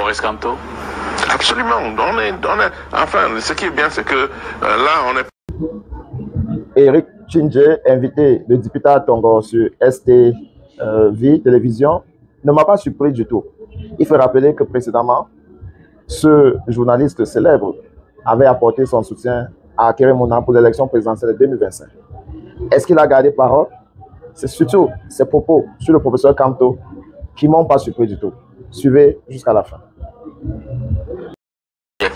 Maurice Camteau Absolument. On est, on est, enfin, ce qui est bien, c'est que euh, là, on est. Eric Chinje, invité de député Tongo sur STV Télévision, ne m'a pas surpris du tout. Il faut rappeler que précédemment, ce journaliste célèbre avait apporté son soutien à Kérémona pour l'élection présidentielle de 2025. Est-ce qu'il a gardé parole? C'est surtout ses propos sur le professeur Kanto qui m'ont pas surpris du tout. Suivez jusqu'à la fin.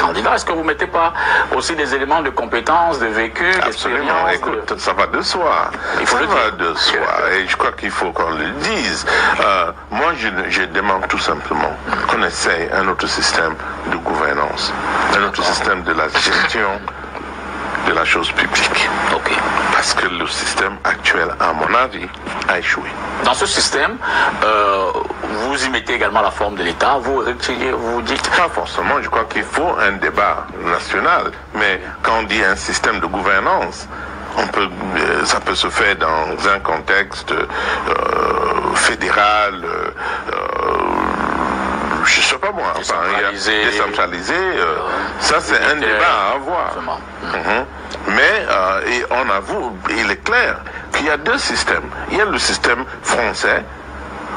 Candidat, est-ce que vous ne mettez pas aussi des éléments de compétences, de vécu, Absolument. Écoute, ça va de soi. Il faut ça va de soi. Et je crois qu'il faut qu'on le dise. Euh, moi, je, je, demande tout simplement qu'on essaye un autre système de gouvernance, un autre système de la gestion de la chose publique. Parce que le système actuel, à mon avis, a échoué. Dans ce système, euh, vous y mettez également la forme de l'État. Vous vous dites Pas forcément. Je crois qu'il faut un débat national. Mais quand on dit un système de gouvernance, on peut, euh, ça peut se faire dans un contexte euh, fédéral. Moi, décentralisé, décentralisé euh, ça c'est un débat à avoir. Mm-hmm. Mais euh, et on avoue, il est clair qu'il y a deux systèmes. Il y a le système français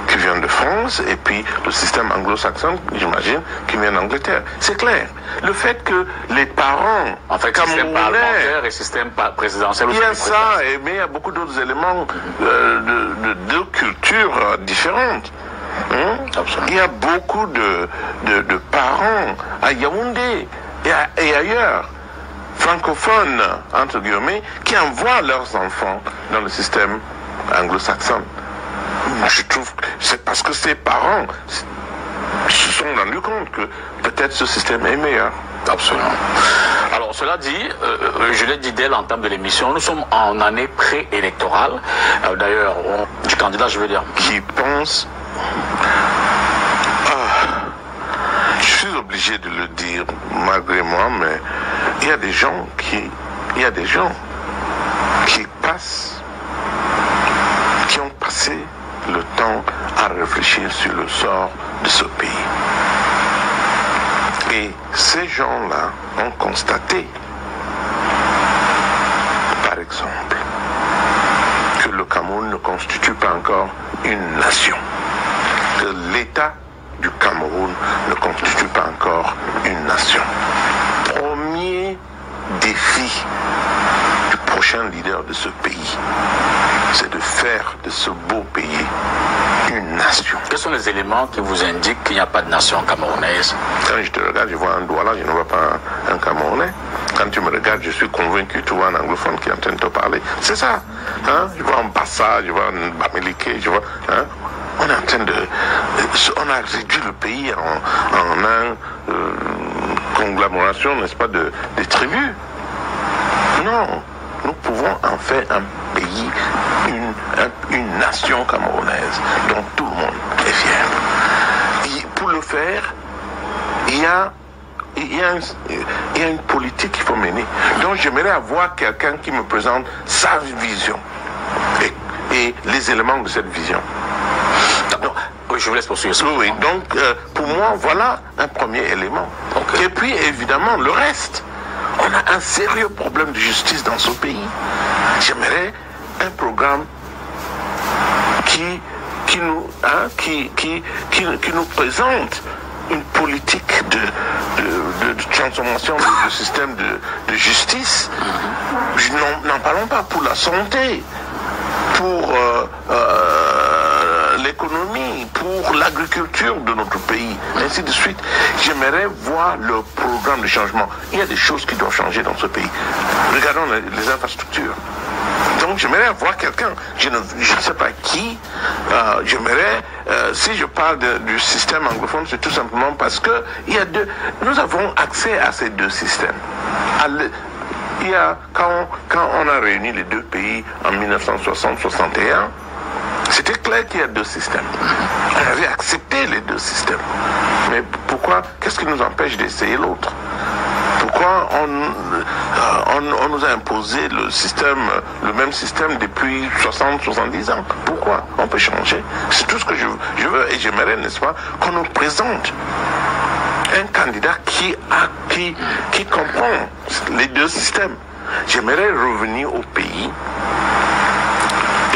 qui vient de France et puis le système anglo-saxon, j'imagine, qui vient d'Angleterre. C'est clair. Le fait que les parents, en fait, système parlementaire et système présidentiel, il y a ça, et, mais il y a beaucoup d'autres éléments euh, de, de, de, cultures différentes. Hein? Il y a beaucoup de, de, de parents à Yaoundé et, à, et, ailleurs, francophones, entre guillemets, qui envoient leurs enfants dans le système anglo-saxon. Je trouve que c'est parce que ces parents se sont rendus compte que peut-être ce système est meilleur. Absolument. Alors, cela dit, euh, je l'ai dit dès l'entame de l'émission, nous sommes en année préélectorale. Euh, D'ailleurs, du candidat, je veux dire. Qui pense ah, je suis obligé de le dire malgré moi, mais il y a des gens qui, il y a des gens qui passent, qui ont passé le temps à réfléchir sur le sort de ce pays. Et ces gens-là ont constaté, par exemple, que le Cameroun ne constitue pas encore une nation l'État du Cameroun ne constitue pas encore une nation. Premier défi du prochain leader de ce pays, c'est de faire de ce beau pays une nation. Quels sont les éléments qui vous indiquent qu'il n'y a pas de nation camerounaise? Quand je te regarde, je vois un doigt là, je ne vois pas un, un Camerounais. Quand tu me regardes, je suis convaincu, tu vois un anglophone qui est en train de te parler. C'est ça. Hein? Je vois un Bassa, je vois un Bamileke, je vois. Hein? On est en train de. On a réduit le pays en, en un euh, conglomération, n'est-ce pas, de, des tribus. Non, nous pouvons en faire un pays, une, un, une nation camerounaise dont tout le monde est fier. Pour le faire, il y a il y, a une politique qu'il faut mener. Donc j'aimerais avoir quelqu'un qui me présente sa vision et les éléments de cette vision. Oui, je vous laisse poursuivre. Oui, donc euh, pour moi, voilà un premier élément. Okay. Et puis évidemment, le reste. On a un sérieux problème de justice dans ce pays. J'aimerais un programme qui, qui, nous, hein, qui, qui, qui, qui nous présente une politique de, de, de transformation du système de, de justice. N'en parlons pas pour la santé, pour euh, euh, l'économie, pour l'agriculture de notre pays, ainsi de suite. J'aimerais voir le programme de changement. Il y a des choses qui doivent changer dans ce pays. Regardons les, infrastructures. Donc j'aimerais voir quelqu'un, je ne, je sais pas qui, euh, j'aimerais, euh, si je parle du système anglophone, c'est tout simplement parce que il y a deux, nous avons accès à ces deux systèmes. Il y a, quand, quand on a réuni les deux pays en 1960-61, c'était clair qu'il y a deux systèmes. On avait accepté les deux systèmes. Mais pourquoi? Qu'est-ce qui nous empêche d'essayer l'autre? Pourquoi on, euh, on, nous a imposé le système, le même système depuis 60, 70 ans? Pourquoi? On peut changer. C'est tout ce que je, je veux et j'aimerais, n'est-ce pas, qu'on nous présente un candidat qui, a, qui, qui comprend les deux systèmes. J'aimerais revenir au pays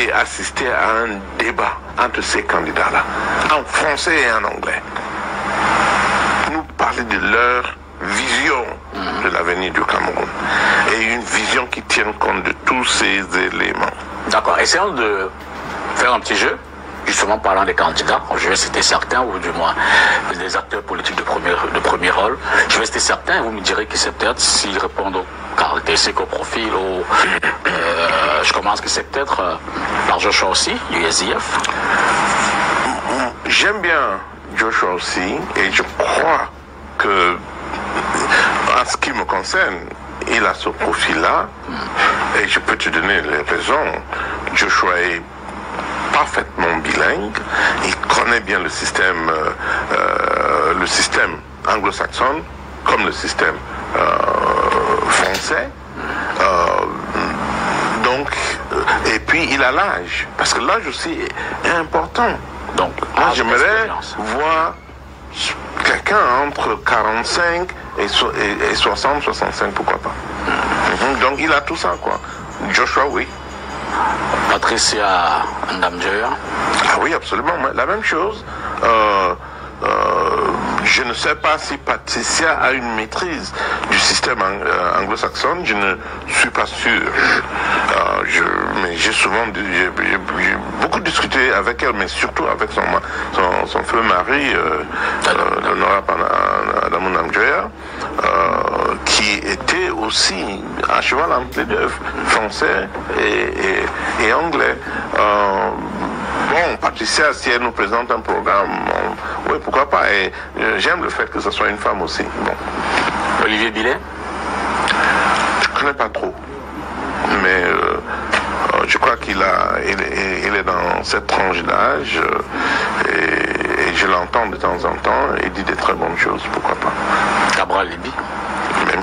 assister à un débat entre ces candidats-là, en français et en anglais. Nous parler de leur vision de l'avenir du Cameroun et une vision qui tienne compte de tous ces éléments. D'accord. Essayons de faire un petit jeu. Justement, parlant des candidats, je vais citer certains, ou du moins des acteurs politiques de premier, de premier rôle. Je vais citer certains et vous me direz qui c'est peut-être s'ils répondent aux caractéristiques, au profil, au, euh, je commence que c'est peut-être euh, par Joshua aussi, du. J'aime bien Joshua aussi et je crois que en ce qui me concerne, il a ce profil-là et je peux te donner les raisons. Joshua est parfaitement bilingue, il connaît bien le système, euh, euh, le système anglo-saxon comme le système euh, français. donc, et puis il a l'âge, parce que l'âge aussi est important. Donc, moi j'aimerais voir quelqu'un entre 45 et, 60, 65, pourquoi pas. Mhm. Donc il a tout ça, quoi. Joshua, oui. Patricia Ndamjoya Ah oui, absolument. La même chose. Euh, euh, je ne sais pas si Patricia a une maîtrise du système euh, anglo-saxon, je ne suis pas sûr. je, mais j'ai souvent, beaucoup discuté avec elle, mais surtout avec son, son, son feu mari, euh, Adamou Namjoya, qui était aussi à cheval entre les deux, français et, et, anglais. bon, Patricia, si elle nous présente un programme, oui, pourquoi pas. Et euh, j'aime le fait que ce soit une femme aussi. Bon. Olivier Billet? Je ne connais pas trop. Mais euh, euh, je crois qu'il a, il, est dans cette tranche d'âge et, et, je l'entends de temps en temps. Il dit des très bonnes choses, pourquoi pas.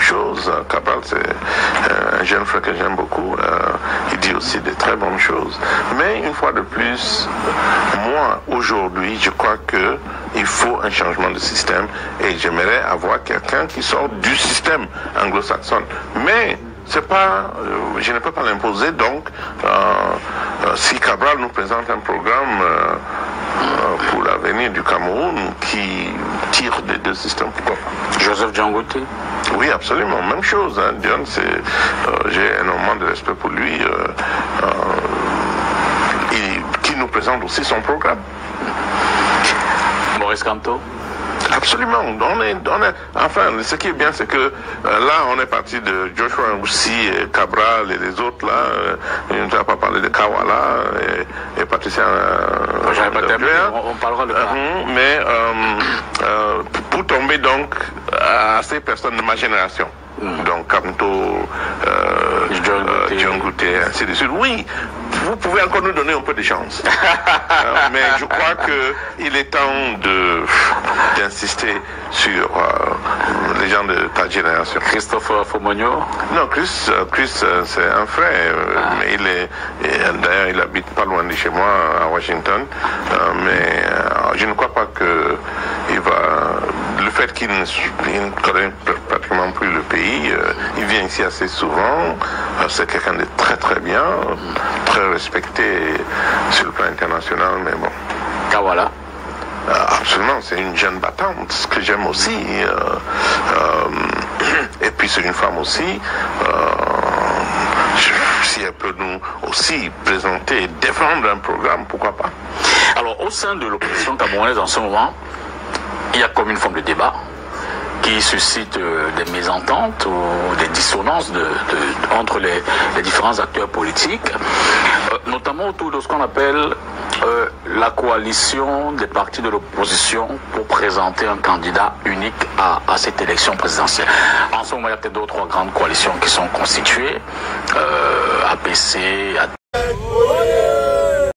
Cabral Libi même chose. Cabral, c'est un jeune frère que j'aime beaucoup. il dit aussi des très bonnes choses. Mais une fois de plus, moi, aujourd'hui, je crois que il faut un changement de système et j'aimerais avoir quelqu'un qui sort du système anglo-saxon. Mais c'est pas, euh, je ne peux pas l'imposer. Donc, euh, euh, si Cabral nous présente un programme pour l'avenir du Cameroun qui tire des deux systèmes, pourquoi pas? Joseph Djangote Oui, absolument. Même chose. Hein. Dion, j'ai énormément de respect pour lui. Il, qui nous présente aussi son programme. Maurice Canto Absolument. On est, enfin, ce qui est bien, c'est que euh, là, on est parti de Joshua aussi, et Cabral et les autres là. Euh, on ne pas parlé de Kawala et, et Patricia. Euh, on, on, parlera de uh Mais pour tomber donc à ces personnes de ma génération. Mm. Donc Kanto, euh, John Gouté, ainsi de suite. Oui, vous pouvez encore nous donner un peu de chance. Euh, mais je crois qu'il est temps de d'insister sur euh, les gens de ta génération. Christophe Fomogno Non, Chris, Chris c'est un frère, ah. mais il est d'ailleurs il habite pas loin de chez moi à Washington. mais je ne crois pas que il va fait qu'il ne, connaît pratiquement plus le pays, il vient ici assez souvent. c'est quelqu'un de très très bien, très respecté sur le plan international, mais bon. Kawala euh, Absolument, c'est une jeune battante, ce que j'aime aussi. Euh, euh, et puis c'est une femme aussi. si elle peut nous aussi présenter et défendre un programme, pourquoi pas Alors, au sein de l'opposition camerounaise en ce moment, il y a comme une forme de débat qui suscite euh, des mésententes ou des dissonances entre les, différents acteurs politiques, euh, notamment autour de ce qu'on appelle euh, la coalition des partis de l'opposition pour présenter un candidat unique à, cette élection présidentielle. En ce moment, il y a peut-être deux ou trois grandes coalitions qui sont constituées, APC,